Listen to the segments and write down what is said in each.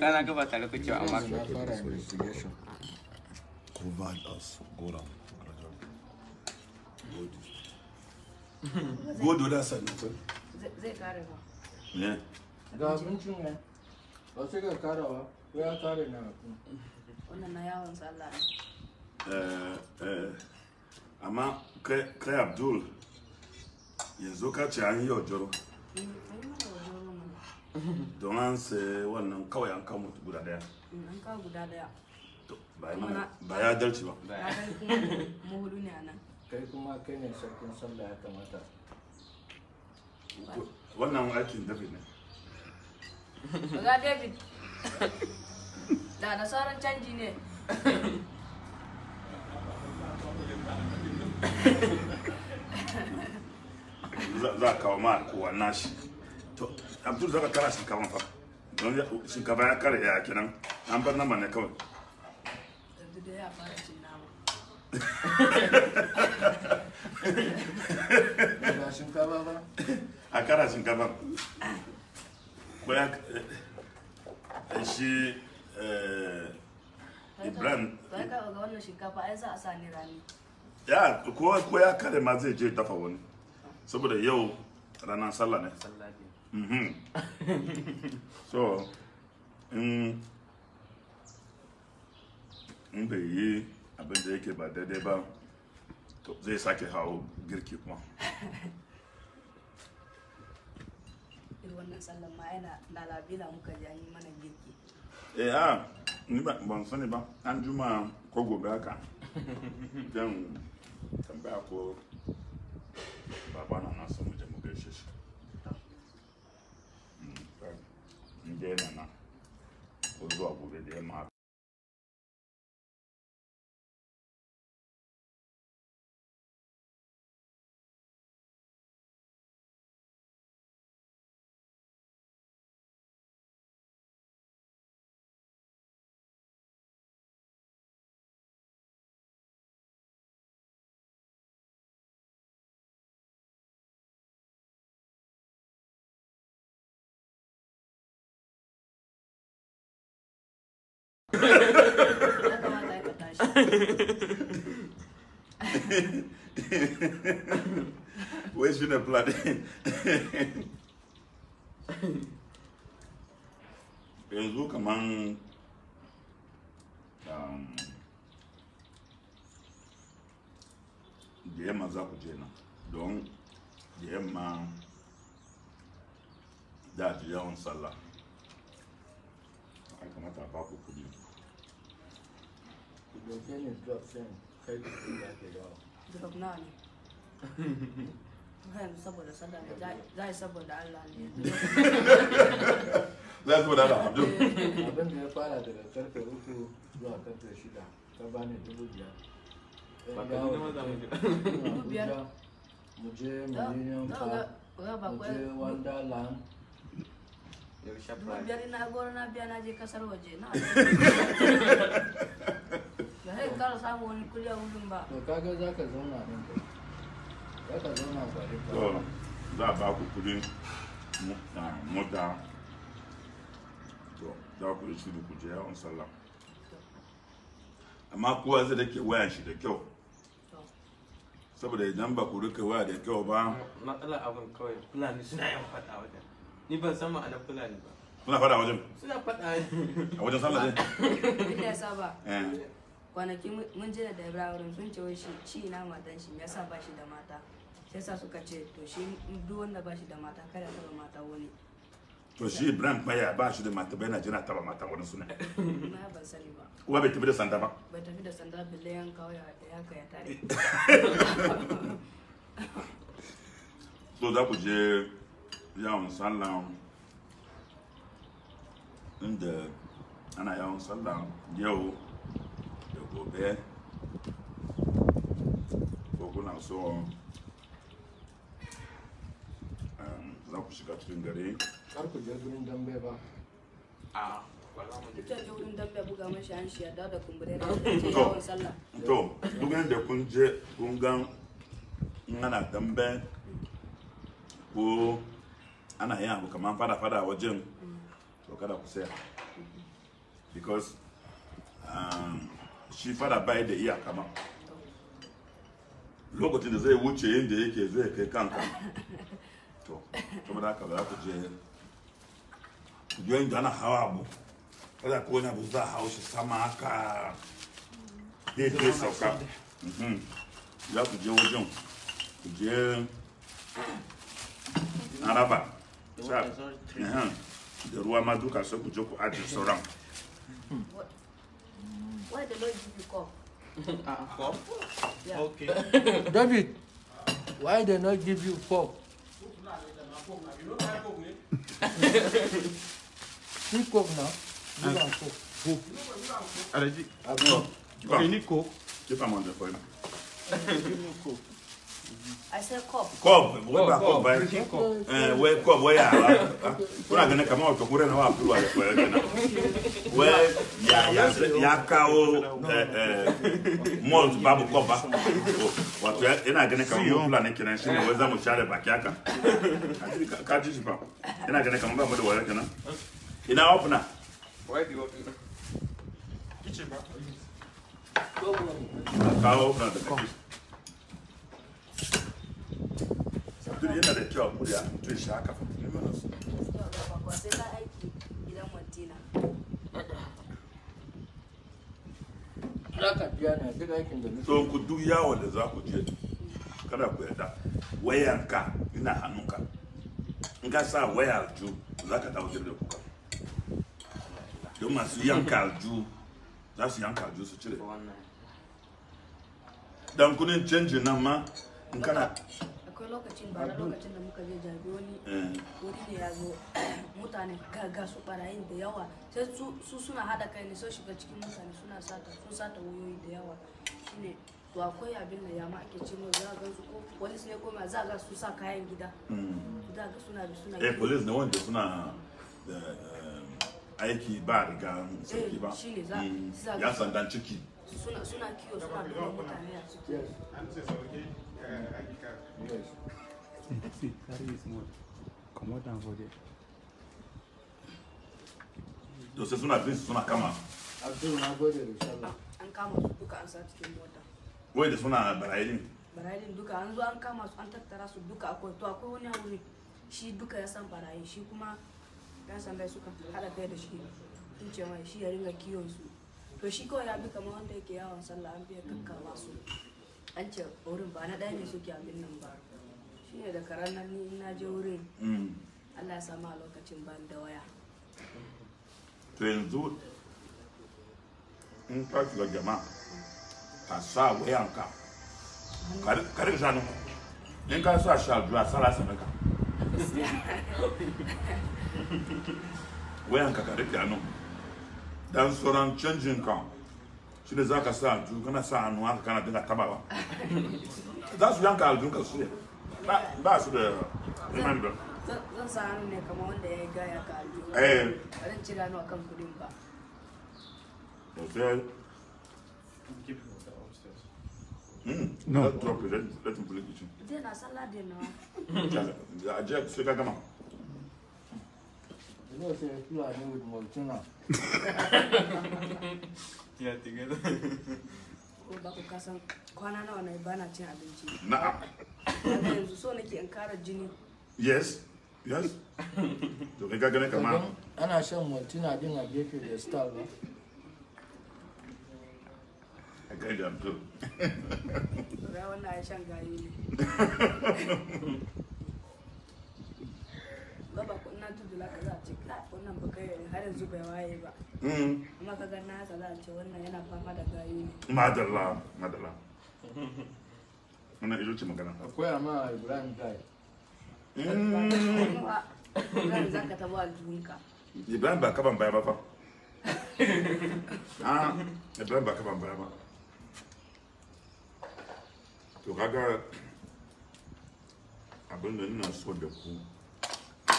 kana gaba tare kuke amma na fara investigation Provide us. Go down. gradually. Go the other side. zai kare ba Yeah. ga abincin ne ba sai ka karawa ko ya kare na wannan na yawon sallah ne Eh, eh, amma kai kai Abdul yanzu ka ce an yi ojoro Mm, an yi mata wajen mana don an sai wannan kawai an kawo mutu guda ɗaya. Mm, an kawo guda ɗaya. To, ba ya dalci ba mu huɗu ne kai kuma kai ne sarkin sallah ya kamata. Wannan aikin david ne. Ga david. Da nasarar canji ne. Za za a kawo ma kowa nashi. Abdul zaka kara shinkafa fa. Don ya- shinkafa ya kare ya kenan an bar nama ne kawai. A kara shinkafa. Ko ya eh, shi eh, ibrahim ga wannan shinkafa ai za a sa ni rani. Ya ko ya kare ma zai je dafa wani. Saboda yau ranar sallah ne? Mhm. so in in bai yi abin da yake ba daidai ba to zai sake hawo girki kuma. Wannan sallan ma yana lalabila muka ji an yi mana girki. Eh a ni ba ban sani ba. An juma ko gobe haka? Dan tambaya ko baba na na so mu je mu gaishe shi Mm, shi ne plan yanzu kaman um, da yamma za ku je nan. Don da yamma da ji yawan sallah. Kamata a baku kuɗi ku ɗauke ni drop sai kai da ku da ke dawo. Drop nawa ne? Yanzu saboda sallah ne za a yi saboda allah ne. Za ku da da abdul. Abin da ya fara daga ƙarfe uku zuwa ƙarfe shida ka bani dubu biyar. Ji Abuja, biyar? mu je millennium za park. ga ba mu je wonderland. Yau dubu shafra biyar ina gora na biya na je ƙasar waje. Na ba to kaga za ka zauna ɗin za ka zauna da to a ba ku ah, mota to za ku yi ku je yawon sallah amma kowa zai dake wayan shi da kyau saboda idan ba ku riƙa waya da kyau ba matsalar abin kawai fulani suna yin wajen ni ban san ma'anar fulani ba fada wajen suna a wajen sallah ne inda ya saba eh kwanaki mun je da ibrahim sun ce wai shi ina matan shi yasa ba shi da mata? Sai sa suka ce to shi duk wanda ba shi da mata kada taba mata wani. To shi ibrahim baya ba shi da mata bai na jira taba mata wani suna. Na ban sani ba. Kuma bai tafi da sanda ba. Bai tafi da sanda bille yan kawo ya ya ka ya tare. So za ku je yawon sallah inda ana yawon sallah yau. Gobe ko kuna so um, za ku shiga cikin gari kar ku je gurin dambe ba. A wala mu ji Mutum je wurin dambe buga mashi an shi yadda da kumbure da ce yawon sallah to duk da kun je kun gan in ana dambe ko ana yin abu kamar fada-fada wajen to kada ku saya because um, shi fada bai da iyaka ma. Lokacin da zai wuce yadda yake zai kai kanka. To saboda haka ba za ku je. Ku je inda ana hawa abu. Kada ko wani abu za a hau shi sama haka. Daidai sauka. Mhm. za ku je wajen. Ku je araba. Da ruwa ma duka sai ku je ku ajiye sauran. Why the Lord give you cup? Ah, cup? Yeah. Okay. David, why they not give you cup? Ni coke now. You want coke. Coke. Allez-y. Ah bon. Okay, ni coke. Je vais pas manger pour lui. Give me coke. I said cup. Cup, wai ba cup ba. Drinking cup. Eh, wai cup wai ya. Kuna ganin kamar wato kure na wa furu da ƙwaya kenan. Wai ya ya ya kawo eh eh malt babu cup ba. Wato ya- ina ganin kamar mu fulani kenan shine wai za mu share baki haka. Ka- Ka ji shi ba. Ina ganin kamar ba mu da waya kenan. Ina opener. Why do you open? Kitchen ba? kawo opener da kake. Duk yana da kyau mu da mutum shi haka fa. Sai ka aiki gidan Martina. Za ka biya na duk aikin da nake. so ku duk yawon da za ku je kada ku yarda. Wayanka ina hannunka. In ka sa waya alju za ka dawo da kuka. Don masu yanka alju za su yanka alju su cire. Dan kuɗin canjin nan ma in kana Akwai lokacin ba lokacin da muka je jabi wani eh, wuri ne ya zo mutane gaga su barayin da yawa. Sai su su suna hada kai ne sai shiga cikin mutane suna sata sun sata wayoyi da yawa. Shine to akwai abin da yama ake ce mu za ga su ko wani ne ko ma za ga su sa kayan gida. Mm. za ga suna bi suna eh police ne wanda suna da aiki ba riga sarki ba. Eh, Mm. za- yan sandan ciki. Suna suna kiyo suna duba mutane a ciki Yes. Yes. See, carry small. Comot am for there. to sai suna bin su suna kama Abdul na gode da sallah. an kama su duka an sa cikin mota wai da suna barayi barayin duka an zo an kama su an tattara su duka akwai to akwai wani abu ne shi duka ya san barayi shi kuma yan sanda suka hada kai da shi sun ce mai shi ya ringa kiwon su to shi kawai ya bi kamar wanda yake yawon sallah an biya kakkama su. An ce wurin ba na ɗaya ne suke abin nan ba. Shi ne da karan nan ni na je wurin. Mm. allah ya samu a lokacin ban da waya. To yanzu in ka shiga jama'a ka sa wayanka. Ka riƙa shanu in ka sa sha juwa sala sanaka wayanka ka riƙa hannu dan sauran canjin ka shi ne za ka sa ju kana sa hannu haka kana dinga tabawa za su yanka aljun ka su ne ba ba su da remember zan zan sa hannu ne kamar wanda ya yi gaya ka aljihu eh. Zan cira hannu akan kudin ba upstairs. mm, No. let drop it let, let him put it in the kitchen dai na sallah dai na a je sai ka gama You know, say Fulani with Maltina. Ba ku kasan kwana nawa na ba na cin abinci? Na'am. Daga yanzu so nake in kara jini. Yes yes. To kai ka gane kama. Kagan ana shan Maltina din a gefe da star ba. a kai da to ga wannan ya shan gayu ne. ba ba ku ina tudu la ka za a ce wannan ba kai har yanzu bai waye ba. Mm. Amma ka ga na haka za a ce wannan yana fama da gayu ne. Madalla madalla. Wannan ido ce magana. Akwai ama Ibrahim Guy. Mm, zan za ka taba aljihunka. Ibrahim ba kaban baya ba fa. Ah ibrahim ba kaban baya ba. To kaga abin da ina so da ku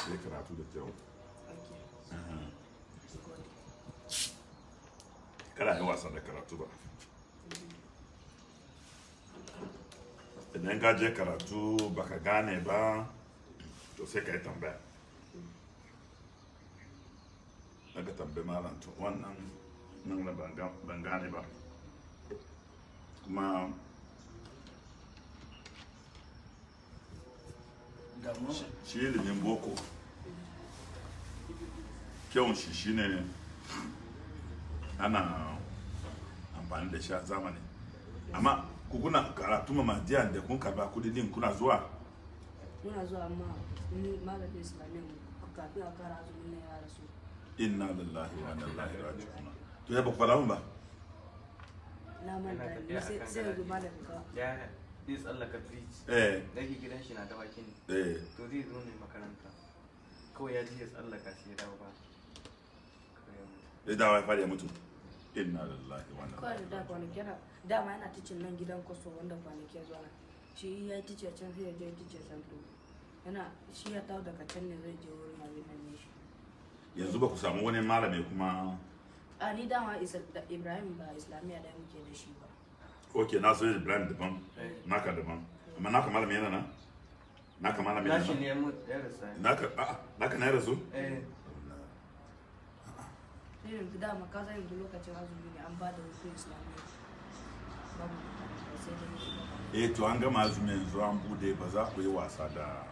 sai karatu da kyau kada yi wasa da karatu ba idan ka je karatu baka gane ba to sai ka yi tambaya daga tambayi malam to wannan nan da ban ga- ban gane ba kuma damuwa shi ilimin boko kyawun shi shine ana amfani da shi a zamani. Amma ku kuna karatu mamadiya da kun karɓa kuɗi din kuna zuwa? Muna zuwa amma ni malamin islamiyya mu. Kafin a kara azumin na yara su inna lillahi wa inna ilaihi raji'un. To ya ba ku fara mun ba? Na manta sai sai yanzu malamin ka ya zai tsallaka bridge. Eh. Dake gidan shi na da bakin. Eh. To zai zo ne makaranta. Kawai ya ji ya tsallaka sai ya dawo ba. Ya mutu ya fara ya mutu. Inna lillahi wa inna kawai ilaihi da kwanaki yana dama yana ticin nan gidan kwaso wanda kwanaki ya zuwa shi ya yi tice can sai ya je tice can to yana shi ya tawo daga can ne zai je wurin abin nan ne shi. Yanzu ba ku samu wani malami kuma? A ni dama Isa- da ibrahim ba islamiyya da muke da shi ba. Ok na so ibrahim daban Eh. naka daban. Amma naka malami yana nan? Naka malami yana nan? naka na ya rasu? Eh irin dama ka san yanzu lokacin azumi ne an ba da hutun islamiyya eh to an gama azumi yanzu an buɗe ba za ku yi wasa da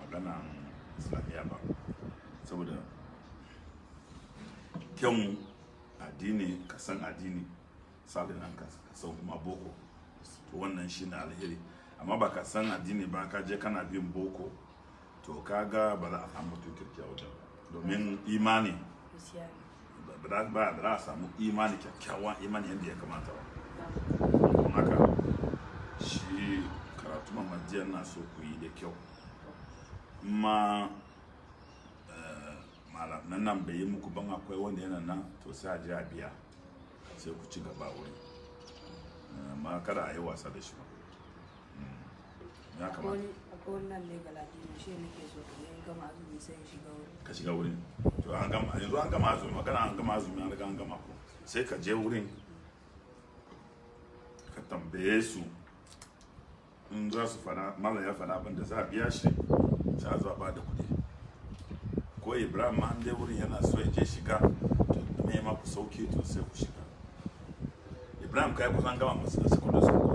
maganan islamiyya ba. Saboda kyan addini ka san addini ka san kuma boko. To wannan shi ne alheri. Amma ba ka san addini ba ka je kana bin boko to kaga ba za a samu domin imani ne. Ba ba za a samu imani kyakkyawan imani yadda ya kamata ba. Don haka shi karatu mamajiyar na so ku yi da kyau. Ma nan nan bai yi muku ban akwai wanda yana nan to sai a je a biya sai ku ci gaba wuri Eh, amma kada a yi wasa da shi ba. Mm. ya kamata. Akwai wani nan ne ga ladino shi ne ke so to sai wurin. Ka shiga wurin. To an gama yanzu an gama azumi magana an gama azumi an riga an gama ko. Sai ka je wurin ka tambaye su in za su fara malam ya fara abin da za a biya shi sai a zo a ba da kuɗi. Ko ibrahim ma an dai wurin yana so ya je shiga to me ma ku sauke to sai ku shiga. Ibrahim kai kusan gama masu secondary school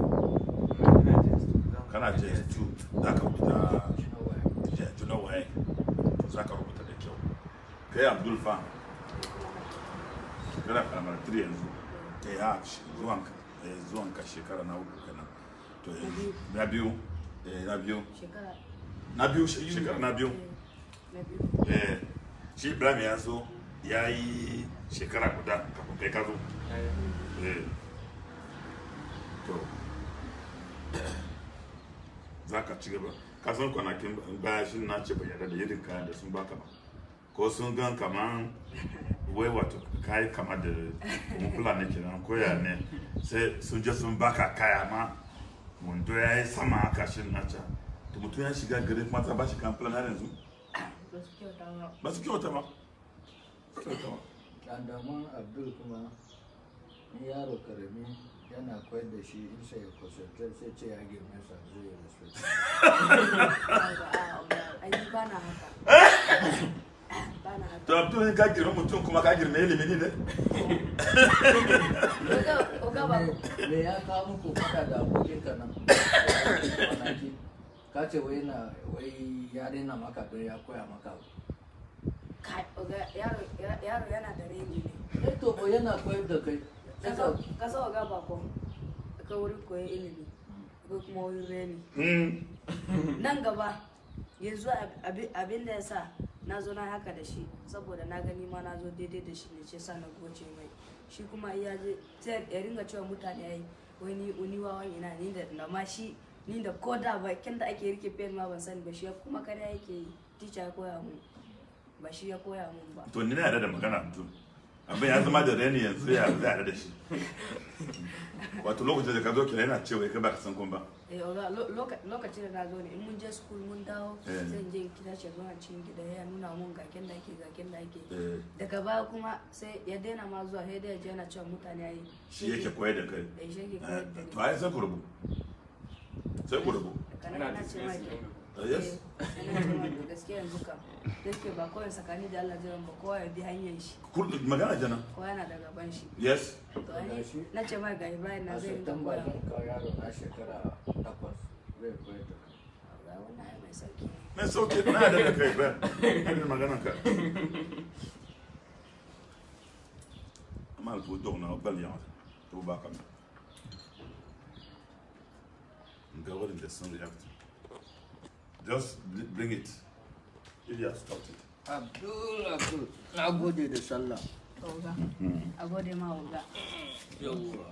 kana je tu za ka rubuta juna waye? to za ka rubuta da kyau. Kai abdul fa kana kalmar 3 yanzu. Eh a zuwan ka eh zuwan ka shekara na uku kenan. To eh, na biyu eh na biyu. Shekara. Na biyu she- shekara na biyu. Eh, biyu. Eh shi ibrahim ya zo ya yi shekara guda kafin kai ka zo. Eh. To za ka ci gaba. Ka san kwanakin baya shi na ce bai yarda da irin kayan da sun baka ba. Ko sun gan kaman wai wato kayi kama da mu fulani kenan ko ya ne sai sun je sun baka kaya ma. Wando ya yi sama haka shi na ca to mutum ya shiga gari kuma ta ba shi kan fulani har yanzu? Ba su kyauta ba. Ba su kyauta ba. Abdul kuma yaro ƙarami yana koyar da shi in sai ya concentrate sai ce ya girme sa zai yi respect. ai ba na haka ba na haka to abdul ka girme mutum kuma ka girme ilimi ne Me- ya kawo muku fada da abokin ka nan? Ka ce wai na wai ya daina maka don ya koya maka yaro yaro yana da reni ne Eh to ba yana koyar da kai. Sai ka ka sa oga ba ko wurin koyon ilimi ko kuma wurin reni Mm. nan gaba yanzu abi- abin da ya sa na zo na haka da shi saboda na gani ma na zo daidai da shi ne ce sa na goce mai. Shi kuma iya je sai ya ringa cewa mutane ai wani uni wawan ina ni da na ma shi ni da ko da ba kin da ake riƙe pen ma ban sani ba shi kuma kada yake yi teacher ya koya mun ba shi ya koya mun ba. To ni na da magana mutum. Abin ya zama da reni yanzu ya yarda da shi. Wato lokacin da ka zo kira yana cewa kai ba ka san kun ba. Eh lokacin da na zo ne in mun je school mun dawo Eh. in je kira shi zuwa cikin gida ya nuna mun ga kin da ake ga kin da ake. Eh, daga baya kuma sai ya daina ma zuwa sai dai ya je yana cewa mutane ai shi yake koyar da kai. Da shi yake koyar da ni. To ai sai ku rubu. Sai ku rubu. Uh, yes. To gaskiya yanzu kam. Da yake ba kawai tsakani da Allah jiran ba kowa ya bi hanyar shi. Magana kenan? Kowa yana da gaban shi. Yes. Na ce ma ga Ibrahim na a zai koya zan kawo yaro na shekara takwas zai koyar da kai wannan ai mai sauƙi. Mai sauke na da da kai ba ina magana ka. Amma alfu dog na bal ya to ba kan ga wurin da sun react. Just bl- bring it. If you have stopped it. Abdul abdul. Na gode da sallah to ga a gode ma uga yawwa.